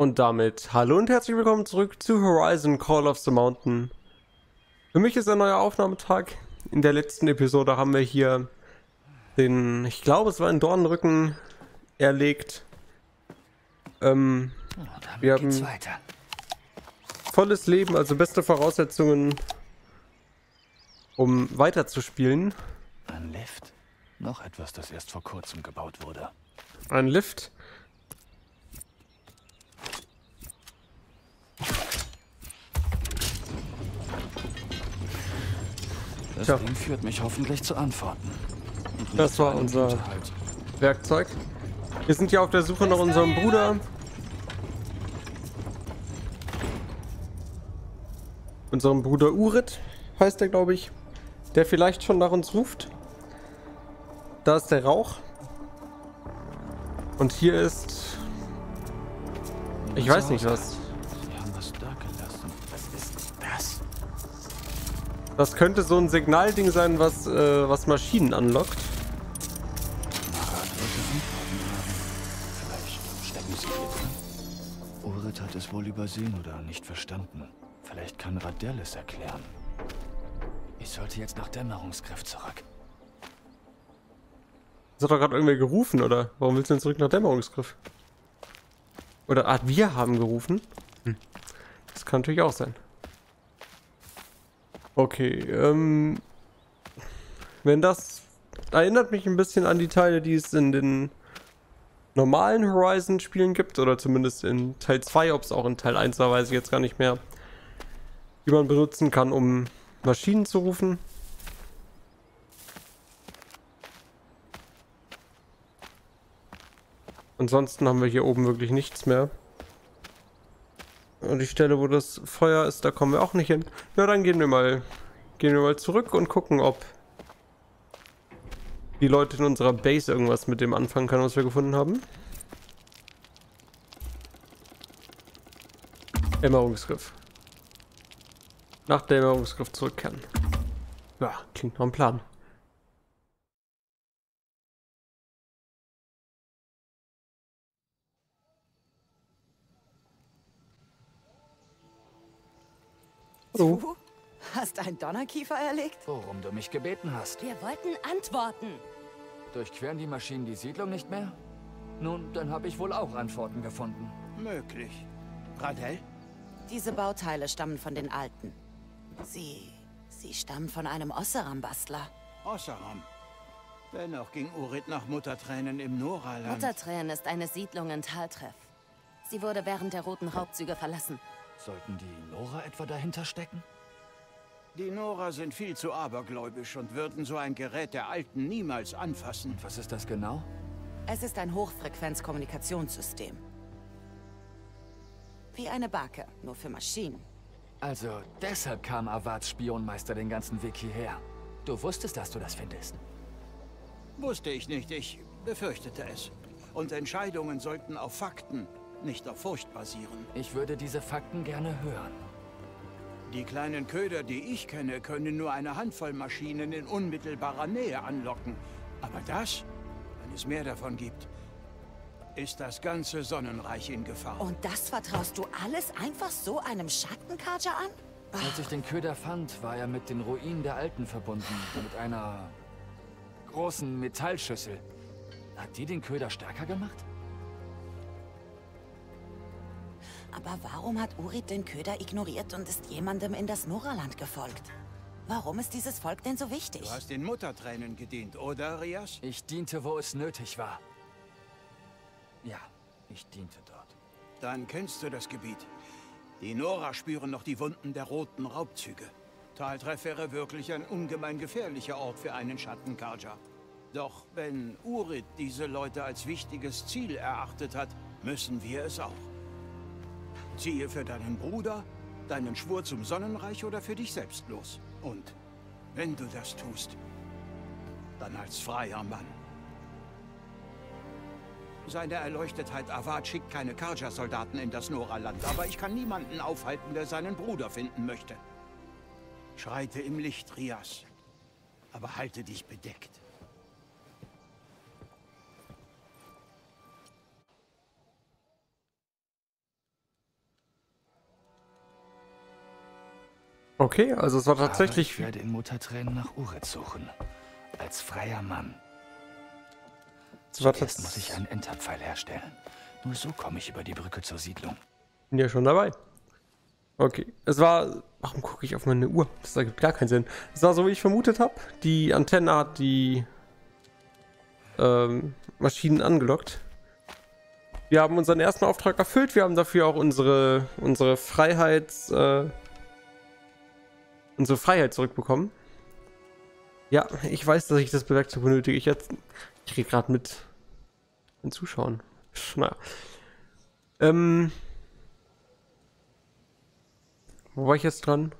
Und damit hallo und herzlich willkommen zurück zu Horizon Call of the Mountain. Für mich ist ein neuer Aufnahmetag. In der letzten Episode haben wir hier den, ich glaube es war ein Dornrücken erlegt. Ähm, Wir haben- weiter. volles Leben, also beste Voraussetzungen, um weiterzuspielen. Ein Lift. Noch etwas, das erst vor kurzem gebaut wurde. Ein Lift. Das Tja. Ding führt mich hoffentlich zu Antworten. Das war unser-. Werkzeug. Wir sind ja auf der Suche nach unserem Bruder. Unserem Bruder Urit heißt er, glaube ich. Der vielleicht schon nach uns ruft. Da ist der Rauch. Und hier ist. Ich weiß nicht was. Das könnte so ein Signalding sein, was, äh, was Maschinen anlockt. Marat wollte Antworten haben. Vielleicht stecken sie hier drin. Urit hat es wohl übersehen oder nicht verstanden. Vielleicht kann Radell es erklären. Ich sollte jetzt nach Dämmerungsgriff zurück. Das hat doch gerade irgendwer gerufen, oder? Warum willst du denn zurück nach Dämmerungsgriff? Oder, ah, wir haben gerufen? Hm. Das kann natürlich auch sein. Okay, ähm... Wenn das... Erinnert mich ein bisschen an die Teile, die es in den normalen Horizon-Spielen gibt, oder zumindest in Teil 2, ob es auch in Teil 1 war, weiß ich jetzt gar nicht mehr. Die man benutzen kann, um Maschinen zu rufen. Ansonsten haben wir hier oben wirklich nichts mehr. Und die Stelle, wo das Feuer ist, da kommen wir auch nicht hin. Na, dann gehen wir mal, gehen wir mal zurück und gucken, ob die Leute in unserer Base irgendwas mit dem anfangen können, was wir gefunden haben. Dämmerungsgriff. Nach Dämmerungsgriff zurückkehren. Ja, klingt nach einem Plan. Einen Donnerkiefer erlegt? Worum du mich gebeten hast. Wir wollten antworten. Durchqueren die Maschinen die Siedlung nicht mehr? Nun, dann habe ich wohl auch Antworten gefunden. Möglich. Radell? Diese Bauteile stammen von den Alten. Sie... sie stammen von einem Osseram-Bastler. Ossaram. Dennoch ging Urit nach Muttertränen im Noraland. Muttertränen ist eine Siedlung in Taltreff. Sie wurde während der Roten Raubzüge verlassen. Sollten die Nora etwa dahinter stecken? Die Nora sind viel zu abergläubisch und würden so ein Gerät der Alten niemals anfassen. Was ist das genau? Es ist ein Hochfrequenz-Kommunikationssystem. Wie eine Barke, nur für Maschinen. Also, deshalb kam Avats Spionmeister den ganzen Weg hierher. Du wusstest, dass du das findest. Wusste ich nicht, ich befürchtete es. Und Entscheidungen sollten auf Fakten, nicht auf Furcht basieren. Ich würde diese Fakten gerne hören. Die kleinen Köder, die ich kenne, können nur eine Handvoll Maschinen in unmittelbarer Nähe anlocken. Aber das, wenn es mehr davon gibt, ist das ganze Sonnenreich in Gefahr. Und das vertraust du alles einfach so einem Schattenkarger an? Als ich den Köder fand, war er mit den Ruinen der Alten verbunden. Mit einer großen Metallschüssel. Hat die den Köder stärker gemacht? Aber warum hat Urit den Köder ignoriert und ist jemandem in das Noraland gefolgt? Warum ist dieses Volk denn so wichtig? Du hast den Muttertränen gedient, oder, Rias? Ich diente, wo es nötig war. Ja, ich diente dort. Dann kennst du das Gebiet. Die Nora spüren noch die Wunden der roten Raubzüge. Taltreff wäre wirklich ein ungemein gefährlicher Ort für einen Schattenkarger. Doch wenn Urit diese Leute als wichtiges Ziel erachtet hat, müssen wir es auch. Ziehe für deinen Bruder, deinen Schwur zum Sonnenreich oder für dich selbst los. Und wenn du das tust, dann als freier Mann. Seine Erleuchtetheit Avad schickt keine Karja-Soldaten in das Noraland, aber ich kann niemanden aufhalten, der seinen Bruder finden möchte. Schreite im Licht, Rias. Aber halte dich bedeckt. Okay, also es war Aber tatsächlich. ich werde in Muttertränen nach Urit suchen. Als freier Mann. Zuerst muss ich einen Enterpfeil herstellen. Nur so komme ich über die Brücke zur Siedlung. bin ja schon dabei. Okay, es war. Warum gucke ich auf meine Uhr? Das ergibt gar keinen Sinn. Es war so, wie ich vermutet habe. Die Antenne hat die ähm, Maschinen angelockt. Wir haben unseren ersten Auftrag erfüllt. Wir haben dafür auch unsere, unsere Freiheits. Äh, unsere Freiheit zurückbekommen. Ja, ich weiß, dass ich das Werkzeug benötige. Ich jetzt. Ich rede gerade mit den Zuschauern. Naja. Ähm. Wo war ich jetzt dran?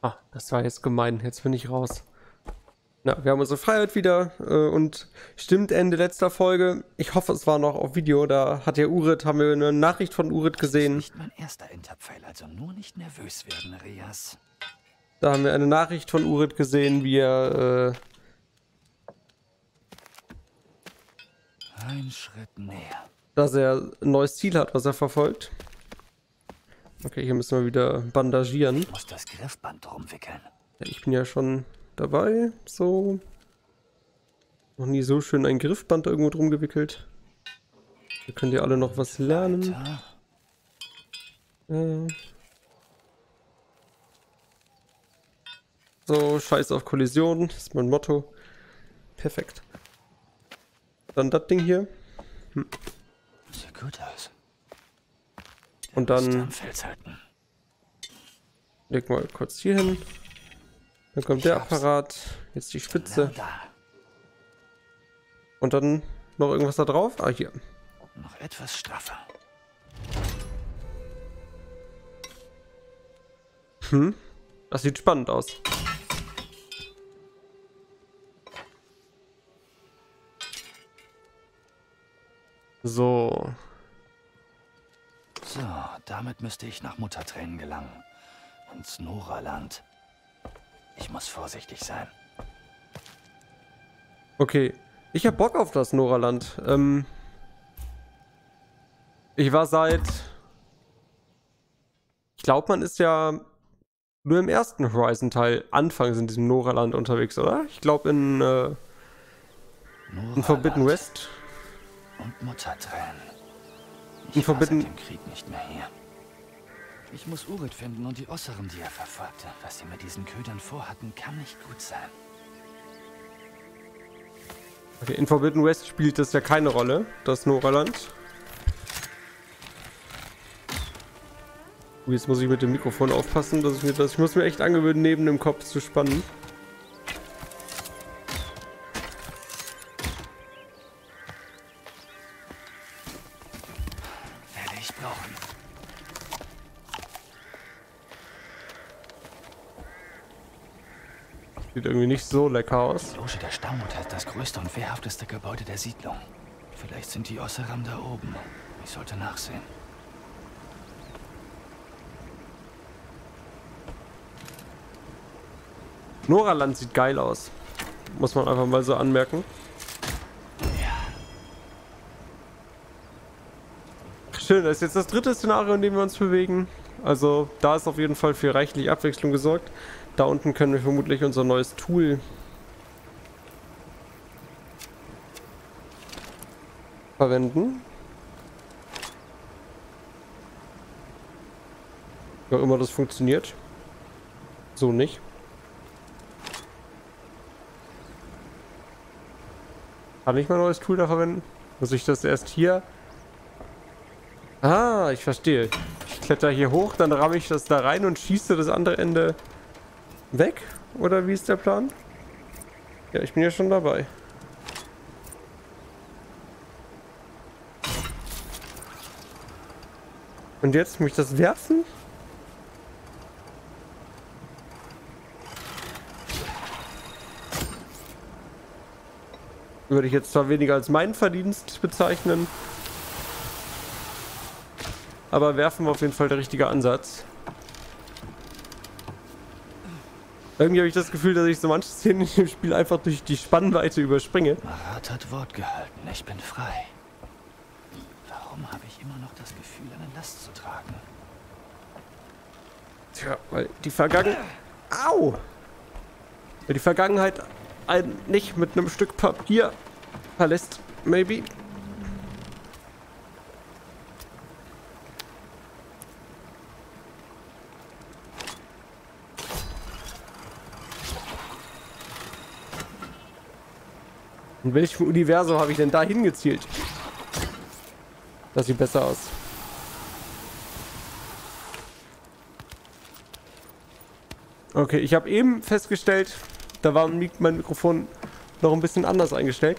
Ah, das war jetzt gemein. Jetzt bin ich raus. Na, wir haben unsere Freiheit wieder äh, und stimmt Ende letzter Folge. Ich hoffe, es war noch auf Video. Da hat der Urit, haben wir eine Nachricht von Urit gesehen. Nicht mein erster Enterpfeil, also nur nicht nervös werden, Rias. Da haben wir eine Nachricht von Urit gesehen, wie er äh, Ein Schritt näher. dass er ein neues Ziel hat, was er verfolgt. Okay, hier müssen wir wieder bandagieren. Ich muss das Griffband drum wickeln. Ja, ich bin ja schon dabei. So. Noch nie so schön ein Griffband irgendwo drum gewickelt. Wir können ja alle noch was lernen. Äh. So, scheiß auf Kollision, ist mein Motto. Perfekt. Dann das Ding hier. Sieht gut aus. Und dann leg mal kurz hier hin. Dann kommt der Schaff's. Apparat. Jetzt die Spitze. Und dann noch irgendwas da drauf. Ah, hier. Noch etwas straffer. Das sieht spannend aus. So. So, damit müsste ich nach Muttertränen gelangen. Ins Noraland. Ich muss vorsichtig sein. Okay. Ich hab Bock auf das Noraland. Ähm. Ich war seit. Ich glaube, man ist ja nur im ersten Horizon-Teil anfangs in diesem Noraland unterwegs, oder? Ich glaube in, äh, in Forbidden West. Und Muttertränen. Ich In Forbidden- war seit dem Krieg nicht mehr hier. Ich muss Urit finden und die Osserem, die er verfolgte. Was sie mit diesen Ködern vorhatten, kann nicht gut sein. Okay, in Forbidden West spielt das ja keine Rolle, das Noraland. Uh, Jetzt muss ich mit dem Mikrofon aufpassen, dass ich mir das. Ich muss mir echt angewöhnen, neben dem Kopf zu spannen. So lecker aus. Die Loge der Stammmutter ist das größte und wehrhafteste Gebäude der Siedlung. Vielleicht sind die Osseram da oben. Ich sollte nachsehen. Noraland sieht geil aus. Muss man einfach mal so anmerken. Schön, das ist jetzt das dritte Szenario, in dem wir uns bewegen. Also da ist auf jeden Fall für reichlich Abwechslung gesorgt. Da unten können wir vermutlich unser neues Tool verwenden. Wie auch immer das funktioniert. So nicht. Kann ich mein neues Tool da verwenden? Muss ich das erst hier? Ah, ich verstehe. Ich kletter hier hoch, dann ramme ich das da rein und schieße das andere Ende weg? Oder wie ist der Plan? Ja, ich bin ja schon dabei. Und jetzt muss ich das werfen? Würde ich jetzt zwar weniger als meinen Verdienst bezeichnen. Aber werfen war auf jeden Fall der richtige Ansatz. Irgendwie habe ich das Gefühl, dass ich so manche Szenen in dem Spiel einfach durch die Spannweite überspringe. Marat hat Wort gehalten. Ich bin frei. Warum habe ich immer noch das Gefühl, eine Last zu tragen? Tja, weil die Vergangenheit... Au! Weil die Vergangenheit einen nicht mit einem Stück Papier verlässt, maybe. In welchem Universum habe ich denn da hingezielt? Das sieht besser aus. Okay, ich habe eben festgestellt, da war mein Mikrofon noch ein bisschen anders eingestellt.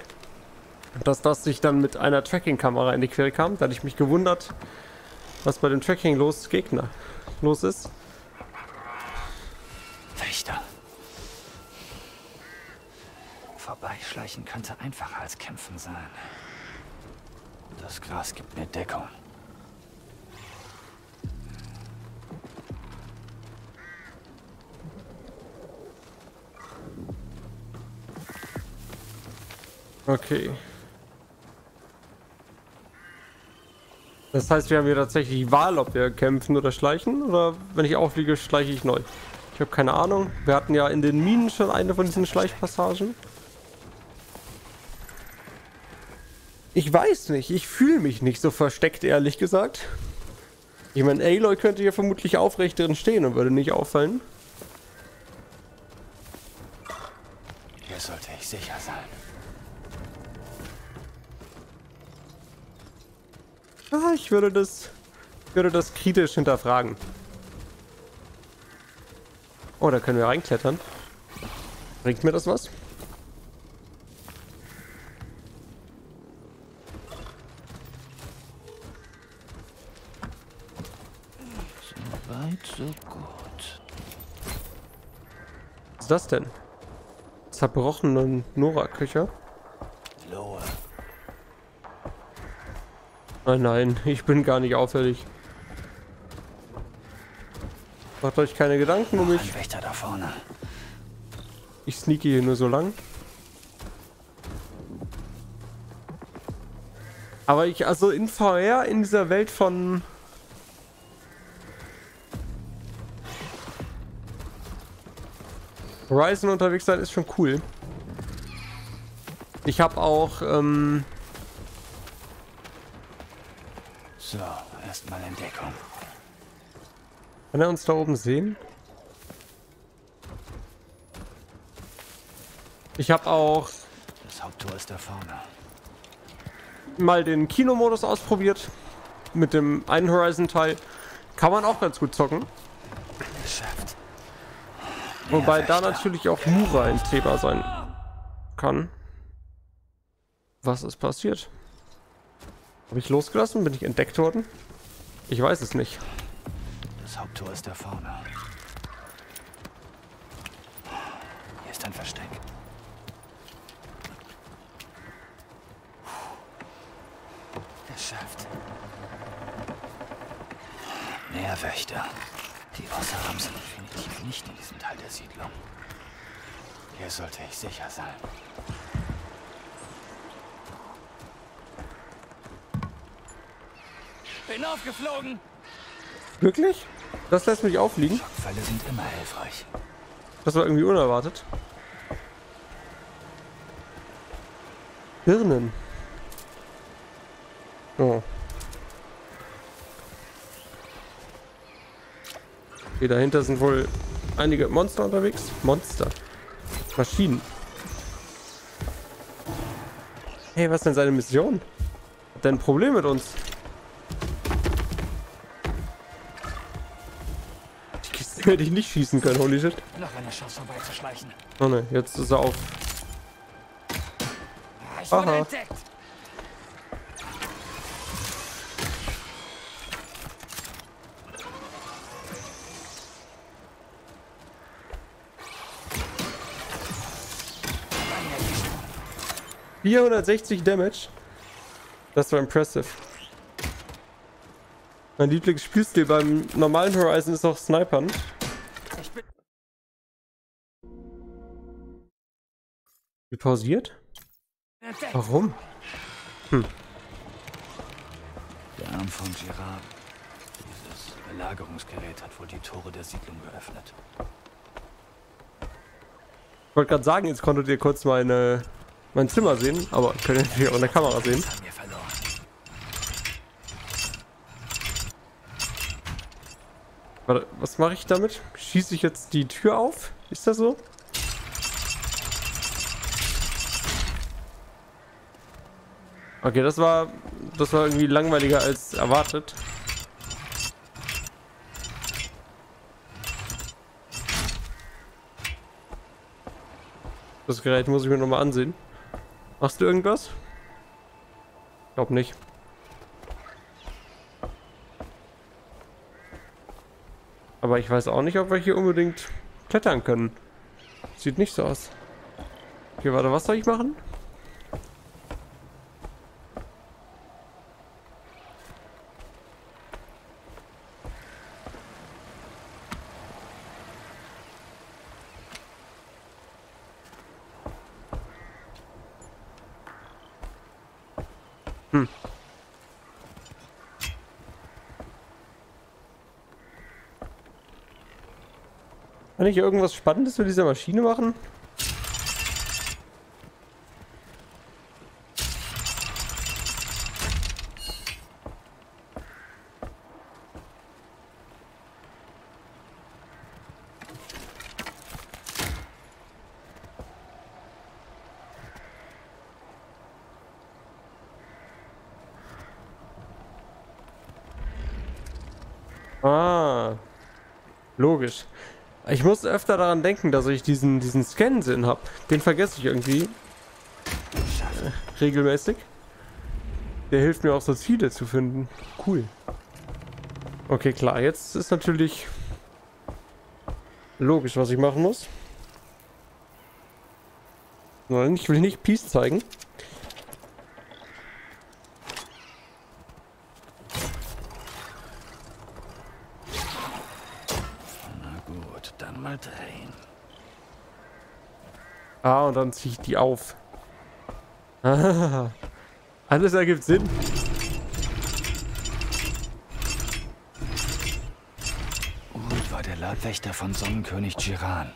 Dass das sich dann mit einer Tracking-Kamera in die Quere kam. Da hatte ich mich gewundert, was bei dem Tracking los Gegner los ist. Wächter. Vorbeischleichen könnte einfacher als kämpfen sein. Das Gras gibt mir Deckung. Okay. Das heißt, wir haben hier tatsächlich die Wahl, ob wir kämpfen oder schleichen. Oder wenn ich aufliege, schleiche ich neu. Ich habe keine Ahnung. Wir hatten ja in den Minen schon eine von diesen Schleichpassagen. Ich weiß nicht. Ich fühle mich nicht so versteckt, ehrlich gesagt. Ich meine, Aloy könnte hier vermutlich aufrecht drin stehen und würde nicht auffallen. Hier sollte ich sicher sein. Ah, ich würde das, würde das kritisch hinterfragen. Oh, da können wir reinklettern. Bringt mir das was? Ist das denn? Zerbrochene Nora-Köcher? Nein, nein, ich bin gar nicht auffällig. Macht euch keine Gedanken um mich. Wächter da vorne. Ich sneake hier nur so lang. Aber ich, also in VR, in dieser Welt von... Horizon unterwegs sein ist schon cool. Ich habe auch, ähm, So, erstmal in Deckung. Kann er uns da oben sehen? Ich habe auch Das Haupttor ist da vorne. mal den Kinomodus ausprobiert. Mit dem einen Horizon-Teil. Kann man auch ganz gut zocken. Wobei da natürlich auch Mura ein Thema sein kann. Was ist passiert? Habe ich losgelassen? Bin ich entdeckt worden? Ich weiß es nicht. Das Haupttor ist da vorne. Hier ist ein Versteck. Geschafft. Mehr Wächter. Die Osseram sind definitiv nicht in diesem Teil der Siedlung. Hier sollte ich sicher sein. Bin aufgeflogen! Wirklich? Das lässt mich auffliegen? Schockfälle sind immer hilfreich. Das war irgendwie unerwartet. Birnen. Oh. Okay, dahinter sind wohl einige Monster unterwegs. Monster. Maschinen. Hey, was ist denn seine Mission? Hat der ein Problem mit uns? Die Kiste hätte ich nicht schießen können, holy shit. Noch eine Chance vorbeizuschleichen. Oh ne, jetzt ist er auf. Ich wurde Aha. entdeckt! 460 Damage. Das war impressive. Mein Lieblingsspielstil beim normalen Horizon ist auch Snipern. Wie pausiert? Warum? Der Arm von Girard. Dieses Belagerungsgerät hat wohl die Tore der Siedlung geöffnet. Ich wollte gerade sagen, jetzt konntet ihr kurz meine, mein Zimmer sehen, aber ihr natürlich auch in der Kamera sehen. Warte, was mache ich damit? Schieße ich jetzt die Tür auf? Ist das so? Okay, das war das war irgendwie langweiliger als erwartet. Das Gerät muss ich mir noch mal ansehen. Machst du irgendwas? Glaub nicht. Aber ich weiß auch nicht, ob wir hier unbedingt klettern können. Sieht nicht so aus. Okay, warte, was soll ich machen? Kann ich irgendwas Spannendes mit dieser Maschine machen? Ah. Logisch. Ich muss öfter daran denken, dass ich diesen, diesen Scan-Sinn habe. Den vergesse ich irgendwie. Äh, regelmäßig. Der hilft mir auch so Ziele zu finden. Cool. Okay, klar. Jetzt ist natürlich logisch, was ich machen muss. Nein, ich will nicht Peace zeigen. Na gut, dann mal drehen. Ah, und dann ziehe ich die auf. Ah, alles ergibt Sinn. Urut war der Leibwächter von Sonnenkönig Jiran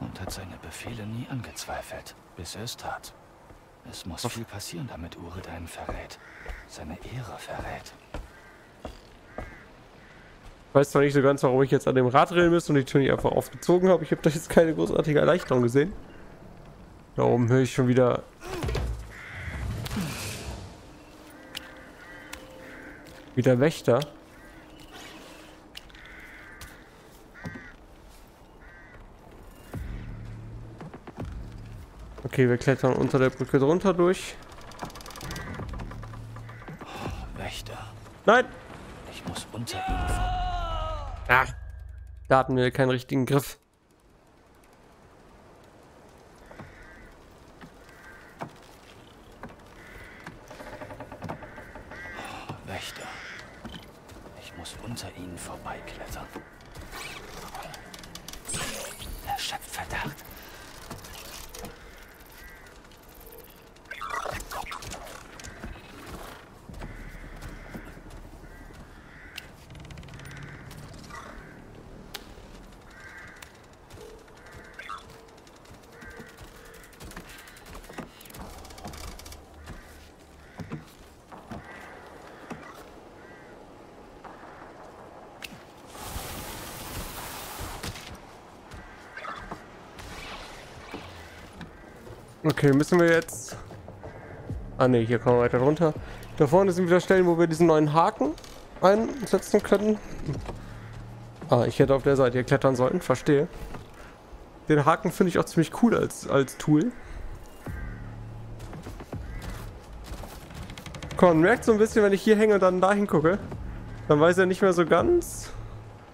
und hat seine Befehle nie angezweifelt, bis er es tat. Es muss viel passieren, damit Urit einen verrät. Seine Ehre verrät. Ich weiß zwar nicht so ganz, warum ich jetzt an dem Rad drehen müsste und die Tür nicht einfach aufgezogen habe. Ich habe da jetzt keine großartige Erleichterung gesehen. Da oben höre ich schon wieder... Wieder Wächter. Okay, wir klettern unter der Brücke drunter durch. Wächter, Nein! ich muss unter. Ah, da hatten wir keinen richtigen Griff. Wächter, ich muss unter ihnen vorbeiklettern. Er schöpft Verdacht. Okay, müssen wir jetzt... Ah ne, hier kommen wir weiter runter. Da vorne sind wieder Stellen, wo wir diesen neuen Haken einsetzen können. Ah, ich hätte auf der Seite hier klettern sollen, verstehe. Den Haken finde ich auch ziemlich cool als, als Tool. Komm, merkt so ein bisschen, wenn ich hier hänge und dann dahin gucke. Dann weiß er nicht mehr so ganz.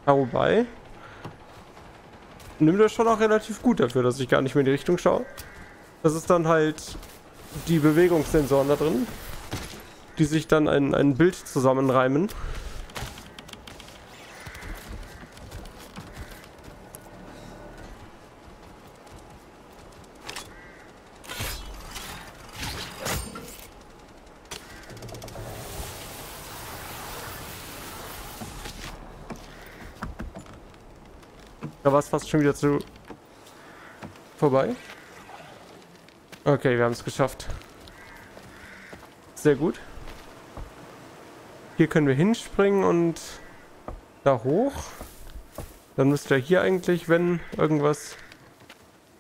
Ah, wobei. Nimmt er schon auch relativ gut dafür, dass ich gar nicht mehr in die Richtung schaue. Das ist dann halt die Bewegungssensoren da drin, die sich dann ein, ein Bild zusammenreimen. Da war es fast schon wieder zu vorbei. Okay, wir haben es geschafft. Sehr gut. Hier können wir hinspringen und da hoch. Dann müsste er hier eigentlich, wenn irgendwas...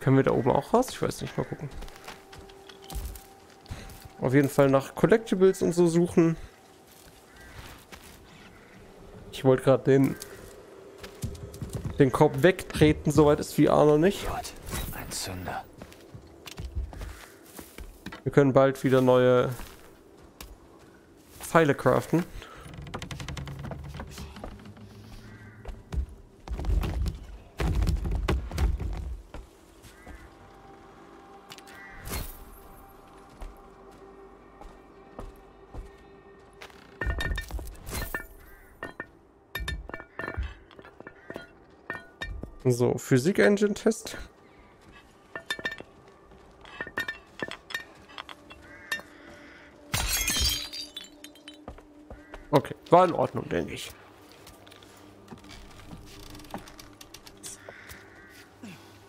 Können wir da oben auch raus? Ich weiß nicht, mal gucken. Auf jeden Fall nach Collectibles und so suchen. Ich wollte gerade den den Korb wegtreten, soweit ist VR noch nicht. Gott, ein Zünder. Wir können bald wieder neue Pfeile craften. So, Physik-Engine-Test. War in Ordnung, denke ich.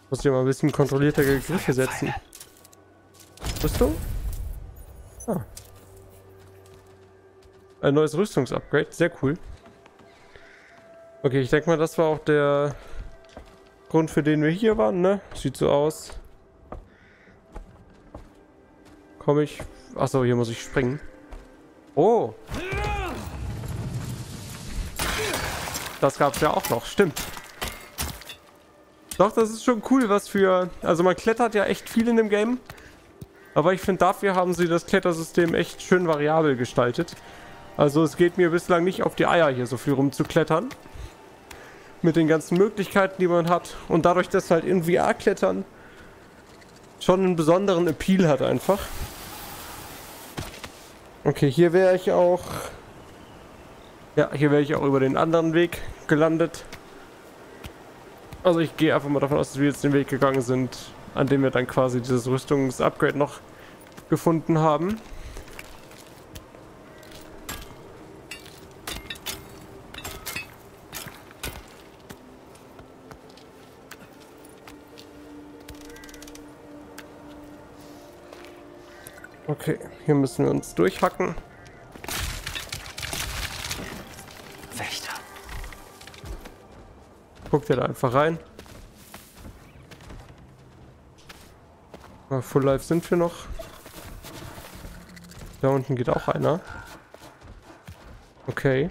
Muss hier mal ein bisschen kontrollierter Griffe setzen. Du? Ah. Ein neues Rüstungsupgrade, sehr cool. Okay, ich denke mal, das war auch der Grund, für den wir hier waren, ne? Sieht so aus. Komme ich... Achso, hier muss ich springen. Oh! Das gab es ja auch noch, stimmt. Doch, das ist schon cool, was für... Also man klettert ja echt viel in dem Game. Aber ich finde, dafür haben sie das Klettersystem echt schön variabel gestaltet. Also es geht mir bislang nicht auf die Eier, hier so viel rumzuklettern mit den ganzen Möglichkeiten, die man hat. Und dadurch, dass halt in VR-Klettern schon einen besonderen Appeal hat einfach. Okay, hier wäre ich auch... Ja, hier wäre ich auch über den anderen Weg gelandet. Also ich gehe einfach mal davon aus, dass wir jetzt den Weg gegangen sind, an dem wir dann quasi dieses Rüstungsupgrade noch gefunden haben. Okay, hier müssen wir uns durchhacken. Guckt ihr da einfach rein. Full Life sind wir noch. Da unten geht auch einer. Okay.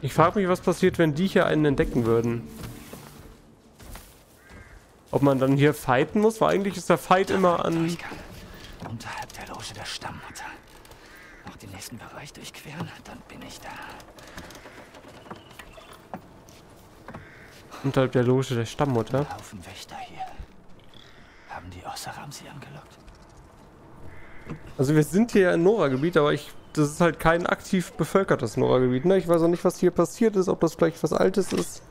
Ich frage mich, was passiert, wenn die hier einen entdecken würden. Ob man dann hier fighten muss, weil eigentlich ist der Fight immer an... Unterhalb der Loge der Stammmutter. Noch den nächsten Bereich durchqueren, dann bin ich da. Unterhalb der Loge der Stammmutter. Haufen Wächter hier. Haben die Ossaram sie angelockt? Also wir sind hier in Nora-Gebiet, aber ich... Das ist halt kein aktiv bevölkertes Nora-Gebiet, ne? Ich weiß auch nicht, was hier passiert ist, ob das vielleicht was Altes ist.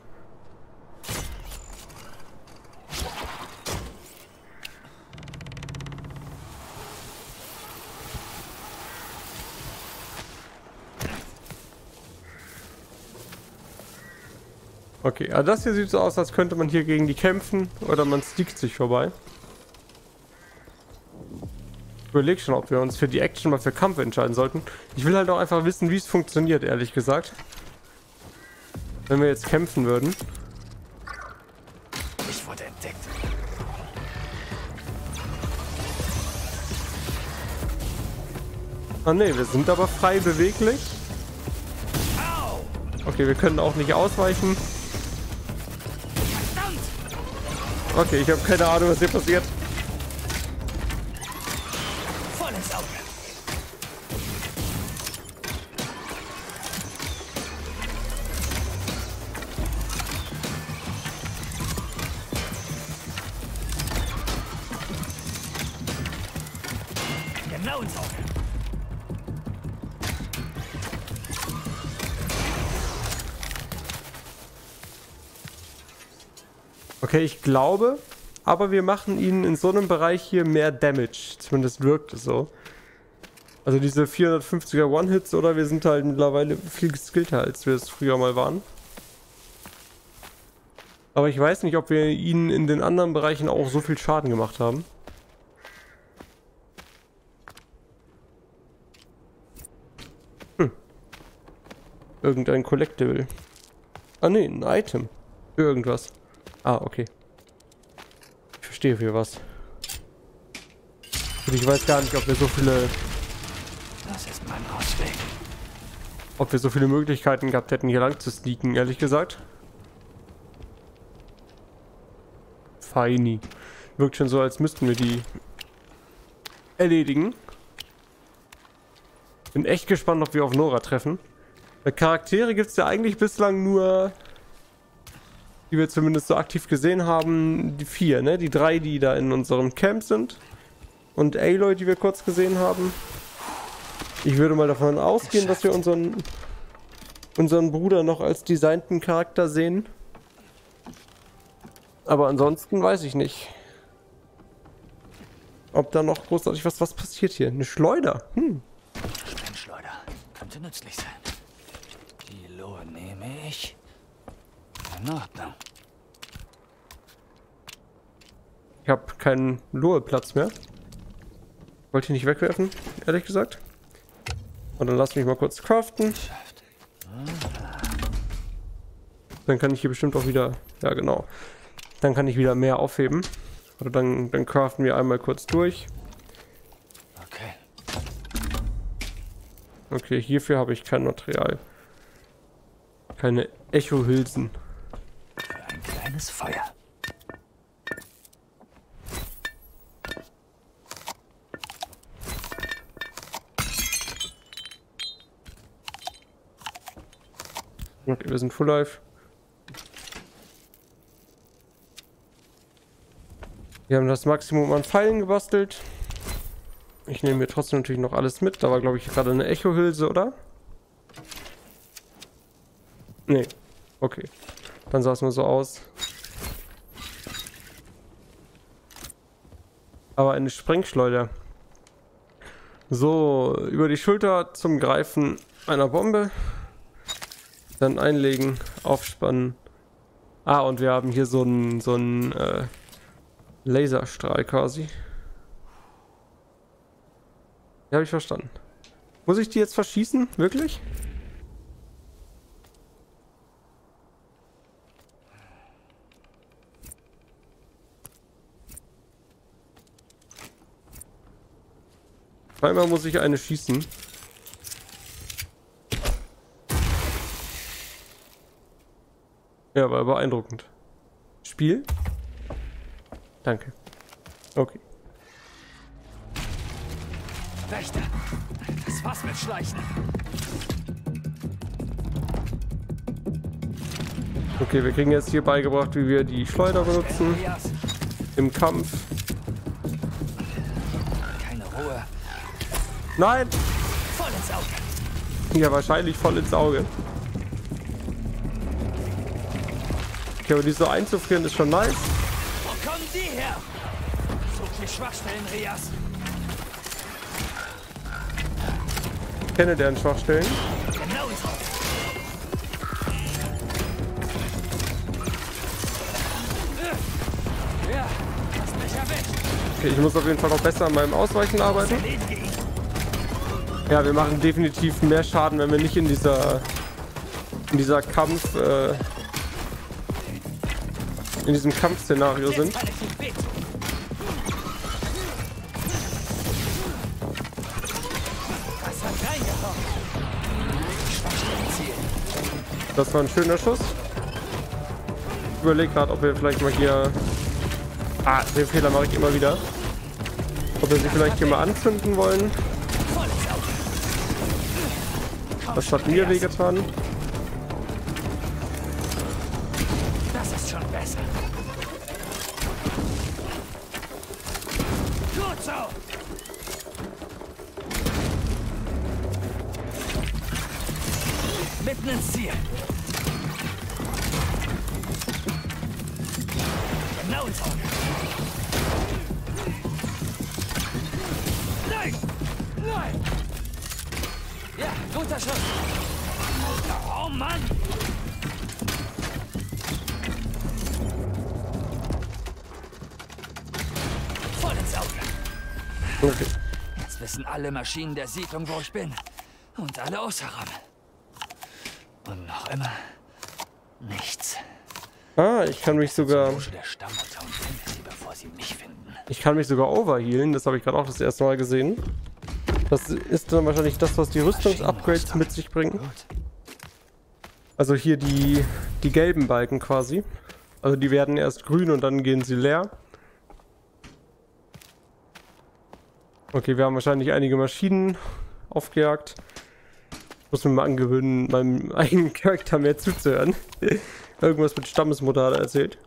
Okay, also das hier sieht so aus, als könnte man hier gegen die kämpfen oder man stickt sich vorbei. Ich überlege schon, ob wir uns für die Action mal für Kampf entscheiden sollten. Ich will halt auch einfach wissen, wie es funktioniert, ehrlich gesagt. Wenn wir jetzt kämpfen würden. Ich wurde entdeckt. Ah ne, wir sind aber frei beweglich. Okay, wir können auch nicht ausweichen. Okay, ich habe keine Ahnung, was hier passiert. Genau ins Auge. Okay, ich glaube, aber wir machen ihnen in so einem Bereich hier mehr Damage. Zumindest wirkt es so. Also diese 450er One-Hits, oder? Wir sind halt mittlerweile viel geskillter, als wir es früher mal waren. Aber ich weiß nicht, ob wir ihnen in den anderen Bereichen auch so viel Schaden gemacht haben. Hm. Irgendein Collectible. Ah ne, ein Item. Irgendwas. Ah, okay. Ich verstehe für was. Und ich weiß gar nicht, ob wir so viele Das ist mein Ausweg. ob wir so viele Möglichkeiten gehabt hätten, hier lang zu sneaken, ehrlich gesagt. Feini. Wirkt schon so, als müssten wir die erledigen. Bin echt gespannt, ob wir auf Nora treffen. Charaktere gibt es ja eigentlich bislang nur, die wir zumindest so aktiv gesehen haben, die vier, ne? Die drei, die da in unserem Camp sind. Und Aloy, die wir kurz gesehen haben. Ich würde mal davon ausgehen, dass wir unseren, unseren Bruder noch als designten Charakter sehen. Aber ansonsten weiß ich nicht. Ob da noch großartig was, was passiert hier? Eine Schleuder. Hm. Sprengschleuder. Könnte nützlich sein. Die Lohe nehme ich. In Ordnung. Ich habe keinen Lohe-Platz mehr. Wollte ich nicht wegwerfen, ehrlich gesagt. Und dann lass mich mal kurz craften. Dann kann ich hier bestimmt auch wieder... Ja, genau. Dann kann ich wieder mehr aufheben. Oder dann, dann craften wir einmal kurz durch. Okay. Okay, hierfür habe ich kein Material. Keine Echo-Hülsen. Kleines Feuer. Okay, wir sind Full Life. Wir haben das Maximum an Pfeilen gebastelt. Ich nehme mir trotzdem natürlich noch alles mit. Da war, glaube ich, gerade eine Echo-Hülse, oder? Nee. Okay. Dann sah es nur so aus. Aber eine Sprengschleuder. So, über die Schulter zum Greifen einer Bombe. Dann einlegen, aufspannen. Ah, und wir haben hier so einen so äh, Laserstrahl quasi. Ja, habe ich verstanden. Muss ich die jetzt verschießen? Wirklich? Einmal muss ich eine schießen. Ja, war beeindruckend. Spiel? Danke. Okay. Wächter. Das war's mit Schleichen. Okay, wir kriegen jetzt hier beigebracht, wie wir die Schleuder benutzen im Kampf. Nein! Voll ins Auge. Ja, wahrscheinlich voll ins Auge. Okay, aber die so einzufrieren ist schon nice. Wo kommen die her? Such die Schwachstellen, Rias. Ich kenne deren Schwachstellen. Genau so. Okay, ich muss auf jeden Fall noch besser an meinem Ausweichen arbeiten. Ja, wir machen definitiv mehr Schaden, wenn wir nicht in dieser in dieser Kampf äh, in diesem Kampfszenario sind. Das war ein schöner Schuss. Ich überlege gerade, ob wir vielleicht mal hier. Ah, den Fehler mache ich immer wieder. Ob wir sie vielleicht hier mal anzünden wollen. Das hat mir wehgetan. Alle Maschinen der Siedlung, wo ich bin. Und alle außerhalb. Und noch immer nichts. Ah, ich kann mich sogar. Ich kann mich sogar overhealen. Das habe ich gerade auch das erste Mal gesehen. Das ist dann wahrscheinlich das, was die Rüstungsupgrades mit sich bringen. Also hier die, die gelben Balken quasi. Also die werden erst grün und dann gehen sie leer. Okay, wir haben wahrscheinlich einige Maschinen aufgejagt. Ich muss mir mal angewöhnen, meinem eigenen Charakter mehr zuzuhören. Irgendwas mit Stammesmutter hat er erzählt.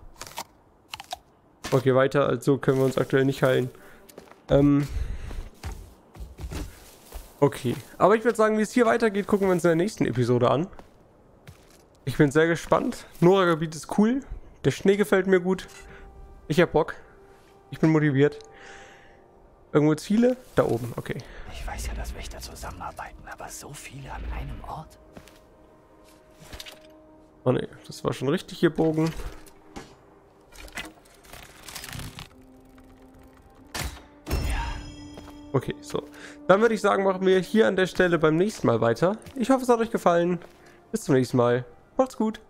Okay, weiter als so können wir uns aktuell nicht heilen. Ähm. Okay. Aber ich würde sagen, wie es hier weitergeht, gucken wir uns in der nächsten Episode an. Ich bin sehr gespannt. Nora-Gebiet ist cool. Der Schnee gefällt mir gut. Ich hab Bock. Ich bin motiviert. Irgendwo Ziele? Da oben, okay. Ich weiß ja, dass Wächter zusammenarbeiten, aber so viele an einem Ort? Oh ne, das war schon richtig hier Bogen. Okay, so. Dann würde ich sagen, machen wir hier an der Stelle beim nächsten Mal weiter. Ich hoffe, es hat euch gefallen. Bis zum nächsten Mal. Macht's gut.